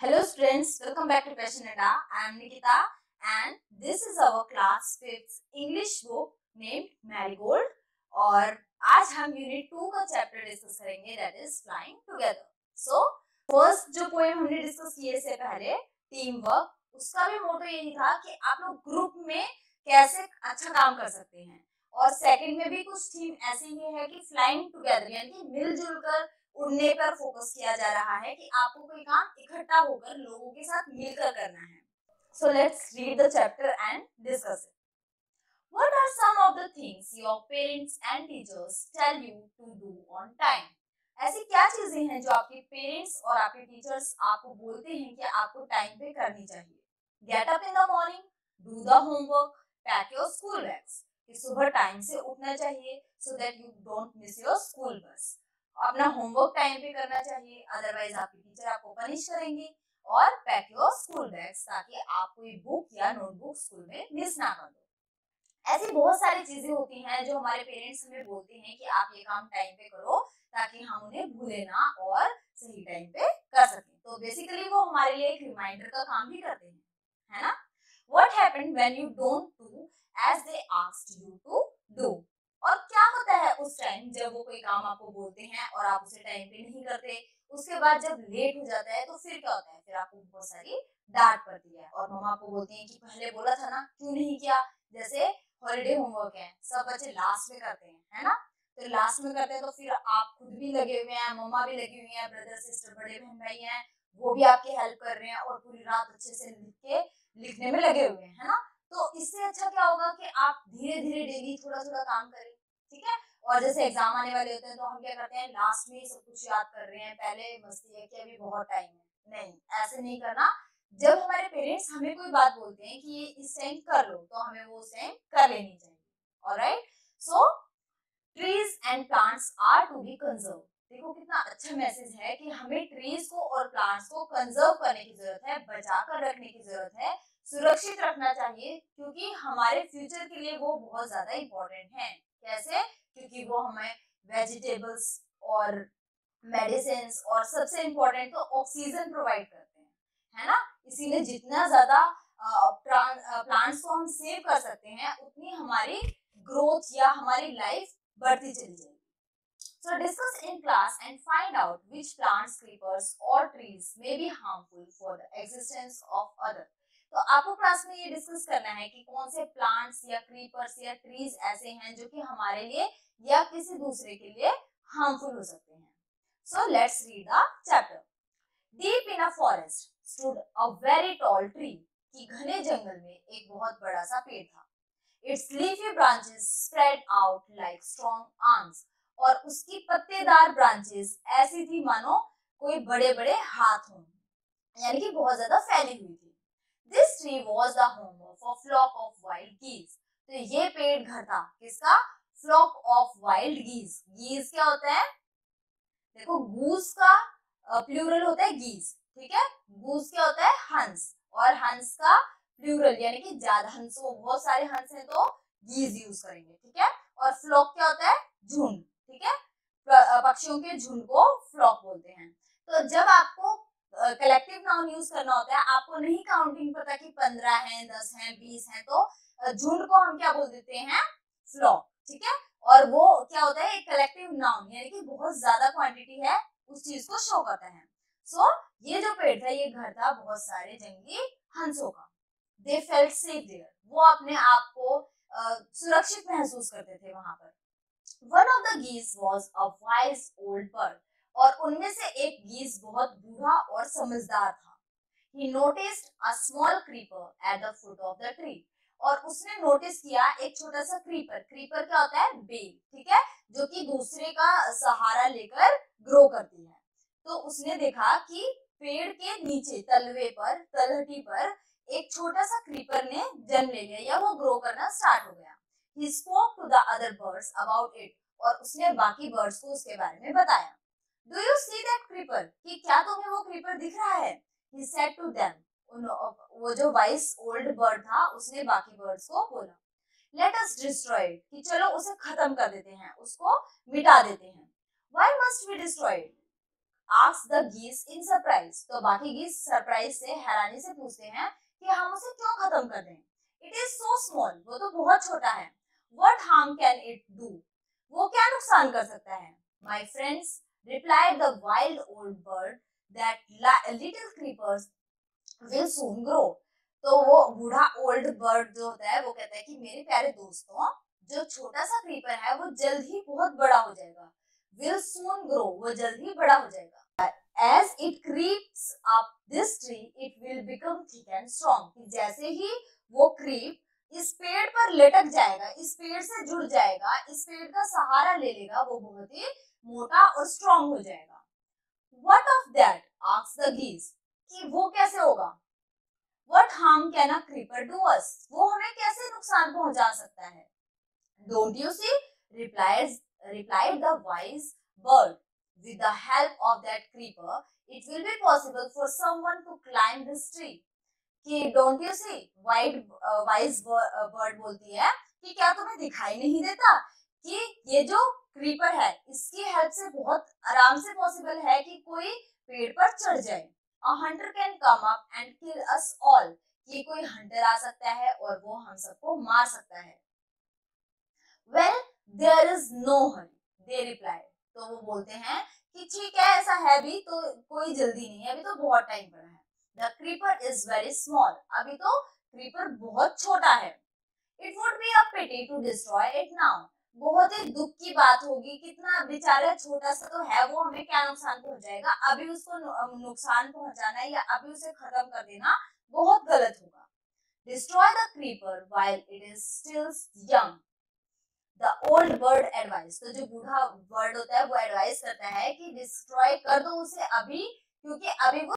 Hello students, welcome back to Passionata. I am Nikita and this is our class 5th English book named Marigold. और आज हम unit two का chapter discuss करेंगे that is flying together so first जो poem हमने discuss किए से पहले टीम वर्क उसका भी मोटो यही था कि आप लोग ग्रुप में कैसे अच्छा काम कर सकते हैं। और सेकंड में भी कुछ थीम ऐसे ही है कि फ्लाइंग टुगेदर यानी कि मिलजुल कर उड़ने पर फोकस किया जा रहा है कि आपको कोई काम इकट्ठा होकर लोगों के साथ मिलकर करना है। So let's read the chapter and discuss it What are some of the things your parents and teachers tell you to do on time? ऐसी क्या चीज़ें हैं जो आपके पेरेंट्स और आपके टीचर्स आपको बोलते हैं कि आपको टाइम पे करनी चाहिए? Get up in the morning do the homework pack your school bags कि सुबह टाइम से उठना चाहिए so that you don't miss your school bus अपना होमवर्क टाइम पे करना चाहिए अदरवाइज़ आपकी टीचर आपको पनिश करेंगी और पैक योर स्कूल बैग्स ताकि आप कोई बुक या नोटबुक स्कूल में मिस ना कर दो। ऐसी बहुत सारी चीज़ें होती हैं जो हमारे पेरेंट्स हमें बोलते हैं कि आप ये काम टाइम पे करो ताकि हम उन्हें भूले ना और सही टाइम पे कर सकें। तो बेसिकली वो हमारे लिए एक रिमाइंडर का काम भी करते हैं, है ना? What happened when you don't do as they asked you to do और क्या होता है उस टाइम जब वो कोई काम आपको बोलते हैं और आप उसे टाइम पे नहीं करते, उसके बाद जब लेट हो जाता है तो फिर क्या होता है? फिर आपको बहुत सारी डांट पड़ती है और मम्मा आपको बोलती हैं कि पहले बोला था ना, क्यों नहीं किया? जैसे हॉलीडे होमवर्क है, सब बच्चे लास्ट में करते हैं, है ना? तो लास्ट में करते हैं तो फिर आप खुद भी लगे हुए हैं मम्मा भी लगी हुई है ब्रदर सिस्टर बड़े बहन भाई हैं, वो भी आपकी हेल्प कर रहे हैं और पूरी रात अच्छे से लिख के लिखने में लगे हुए हैं, है ना? तो इससे अच्छा क्या होगा कि आप धीरे धीरे डेली थोड़ा थोड़ा काम करें, ठीक है? और जैसे एग्ज़ाम आने वाले होते हैं तो हम क्या करते हैं लास्ट में सब कुछ याद कर रहे हैं। पहले मस्ती है कि अभी बहुत टाइम है। नहीं, ऐसे नहीं करना। जब हमारे पेरेंट्स हमें कोई बात बोलते हैं कि ये इस टाइम कर लो तो हमें वो उस टाइम कर लेनी चाहिए। Alright so trees and plants are to be conserve देखो कितना अच्छा मैसेज है कि हमें ट्रीज को और प्लांट्स को कंजर्व करने की ज़रूरत है, बचा कर रखने की ज़रूरत है। सुरक्षित रखना चाहिए क्योंकि हमारे फ्यूचर के लिए वो बहुत ज़्यादा इम्पोर्टेंट है। कैसे? क्योंकि वो हमें वेजिटेबल्स और मेडिसिन और सबसे इम्पोर्टेंट तो ऑक्सीजन प्रोवाइड करते हैं है ना? इसीलिए जितना ज़्यादा प्लांट्स को हम सेव कर सकते हैं उतनी हमारी ग्रोथ या हमारी लाइफ बढ़ती चली जाएगी। So discuss in class and find out which plants, creepers or trees may be harmful for the existence of other. तो आपको क्लास में ये डिस्कस करना है कि कौन से प्लांट्स या क्रीपर्स या ट्रीज ऐसे हैं जो कि हमारे लिए या किसी दूसरे के लिए हार्मफुल हो सकते हैं। So let's read the chapter deep in a forest stood a very tall tree कि घने जंगल में एक बहुत बड़ा सा पेड़ था। Its leafy branches spread out like strong arms और उसकी पत्तेदार ब्रांचेस ऐसी थी मानो कोई बड़े बड़े हाथ हों। यानी कि बहुत ज़्यादा फैली हुई थी। This tree was the home of a flock of wild geese तो ये पेड़ घर था। किसका? Flock of wild geese geese क्या होता है? देखो गूस का प्लूरल होता है गीज ठीक है? गूस क्या होता है? हंस और हंस का प्लूरल यानी कि ज़्यादा हंस बहुत सारे हंस हैं तो गीज यूज़ करेंगे, ठीक है? और फ्लॉक क्या होता है? झुंड, ठीक है? पक्षियों के झुंड को फ्लॉक बोलते हैं। तो जब आपको कलेक्टिव नाउन यूज़ करना होता है आपको नहीं काउंटिंग पता कि पंद्रह है दस है बीस है तो झुंड को हम क्या बोल देते हैं? फ्लॉक ठीक है? और वो क्या होता है एक कलेक्टिव नाउन यानी कि बहुत ज़्यादा क्वांटिटी है उस चीज़ को शो करता है। सो so, ये जो पेड़ था ये घर था बहुत सारे जंगली हंसों का। दे फेल्ट सेफ़ देयर वो अपने आप को सुरक्षित महसूस करते थे वहाँ पर। One of the geese was a wise old bird और उनमें से एक गीज बहुत बूढ़ा और समझदार था। He noticed a small creeper at the foot of the tree और उसने नोटिस किया एक छोटा सा क्रीपर क्रीपर क्या होता है? बेल, ठीक है? जो कि दूसरे का सहारा लेकर ग्रो करती है। तो उसने देखा कि पेड़ के नीचे, तलवे पर, तलहटी पर एक छोटा सा क्रीपर ने जन्म ले लिया या वो ग्रो करना स्टार्ट हो गया। He spoke to the other birds about it और उसने बाकी बर्ड्स को उसके बारे में बताया। Do you see that creeper? कि क्या तुम्हें वो क्रीपर दिख रहा है He said to them. वो जो वाइस ओल्ड बर्ड था, उसने बाकी बर्ड्स को बोला us destroy it. कि चलो उसे खत्म कर देते हैं, उसको मिटा देते हैं must we destroy it? Ask the geese in surprise तो बाकी गीस सरप्राइज़ से हैरानी से पूछते हैं कि हम उसे क्यों खत्म कर दें इट इज़ सो स्मॉल वो तो बहुत छोटा है what harm can it do वो क्या नुकसान कर सकता है my friends replied the wild old bird that little creepers will soon grow तो वो बूढ़ा ओल्ड बर्ड जो होता है वो कहता है कि मेरे प्यारे दोस्तों जो छोटा सा क्रीपर है वो जल्द ही बहुत बड़ा हो जाएगा will soon grow वो जल्द ही बड़ा हो जाएगा as it creeps up this tree it will become thick and strong जैसे ही वो क्रीप इस पेड़ पर लटक जाएगा, इस पेड़ से जुड़ जाएगा, इस पेड़ का सहारा ले लेगा, वो बहुत ही मोटा और स्ट्रॉन्ग हो जाएगा। वट ऑफ़ दैट आक्स द गीज कि वो कैसे होगा? What harm can a creeper do us वो हमें कैसे नुकसान पहुँचा सकता है? Don't you see replies replied the wise bird. With the help of that creeper, it will be possible for someone to climb this tree. कि don't you see white wise bird बोलती है कि क्या तुम्हें दिखाई नहीं देता कि ये जो क्रीपर है, इसकी हेल्प से बहुत आराम से पॉसिबल है कि कोई पेड़ पर चढ़ जाए। A hunter can come up and kill us all कि कोई हंटर आ सकता है और वो हम सबको मार सकता है। Well there is no hurry they reply तो वो बोलते हैं कि ठीक है, ऐसा है भी तो कोई जल्दी नहीं है, अभी तो बहुत टाइम पड़ा है। क्रीपर इज़ वेरी स्मॉल अभी तो क्रीपर बहुत छोटा है। It would be a pity to destroy it now बहुत ही दुख की बात होगी। कितना बेचारा छोटा सा तो है, वो हमें क्या नुकसान पहुंचाएगा? अभी उसको नुकसान पहुंचाना या अभी उसे खत्म कर देना बहुत गलत होगा। Destroy the creeper while it is still young the old bird advised तो जो बूढ़ा बर्ड होता है, वो एडवाइस करता है कि डिस्ट्रॉय कर दो उसे अभी, क्योंकि अभी वो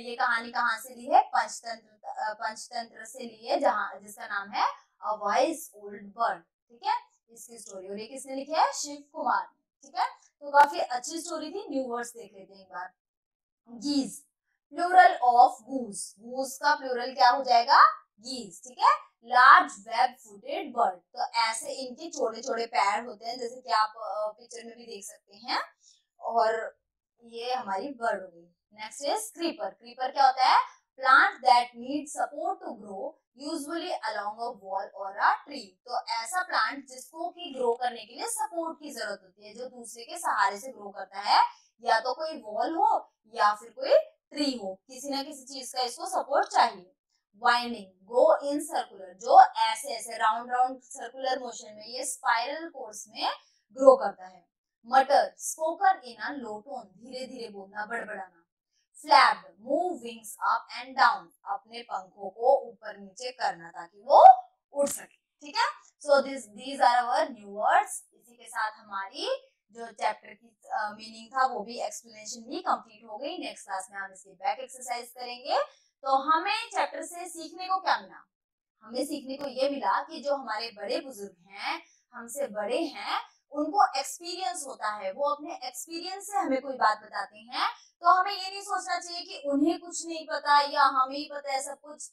ये कहानी कहाँ से ली है? पंचतंत्र पंचतंत्र से ली है, जहाँ, जिसका नाम है अ ओल्ड बर्ड ठीक है? इसकी स्टोरी और ये किसने लिखी है? शिव कुमार ठीक है? तो काफ़ी अच्छी स्टोरी थी न्यू वर्ड्स देख लेते हैं एक बार। Geese plural of goose goose का प्लूरल क्या हो जाएगा? गीज ठीक है? लार्ज वेब फुटेड बर्ड तो ऐसे इनके छोटे छोटे पैर होते हैं, जैसे कि आप पिक्चर में भी देख सकते हैं। और ये हमारी बर्ड हो गई। नेक्स्ट इज़ क्रीपर क्रीपर क्या होता है? Plant that need support to grow usually along a wall or a tree तो ऐसा प्लांट जिसको की ग्रो करने के लिए सपोर्ट की ज़रूरत होती है, जो दूसरे के सहारे से ग्रो करता है, या तो कोई वॉल हो, या फिर कोई ट्री हो, किसी ना किसी चीज़ का इसको सपोर्ट चाहिए। वाइंडिंग गो इन सर्कुलर जो ऐसे ऐसे राउंड राउंड सर्कुलर मोशन में, ये स्पाइरल कोर्स में ग्रो करता है। मटर spoken in a low tone धीरे धीरे बोलना, बड़बड़ाना। Flap move wings up and down अपने पंखों को ऊपर नीचे करना ताकि वो उड़ सके ठीक है? So this these are our new words इसी के साथ हमारी जो चैप्टर की मीनिंग uh, था वो भी एक्सप्लेनेशन भी कंप्लीट हो गई। नेक्स्ट क्लास में हम इसकी बैक एक्सरसाइज करेंगे। तो हमें चैप्टर से सीखने को क्या मिला? हमें सीखने को ये मिला कि जो हमारे बड़े बुज़ुर्ग हैं हमसे बड़े हैं उनको एक्सपीरियंस होता है, वो अपने एक्सपीरियंस से हमें कोई बात बताते हैं तो हमें ये नहीं सोचना चाहिए कि उन्हें कुछ नहीं पता या हमें ही पता है सब कुछ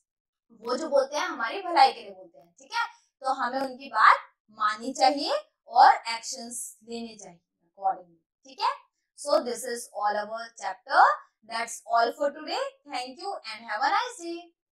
वो जो बोलते हैं, हमारी भलाई के लिए बोलते हैं, ठीक है तो हमें उनकी बात माननी चाहिए और एक्शन लेने चाहिए अकॉर्डिंगली ठीक है so this is all our chapter that's all for today. Thank you and have a nice day.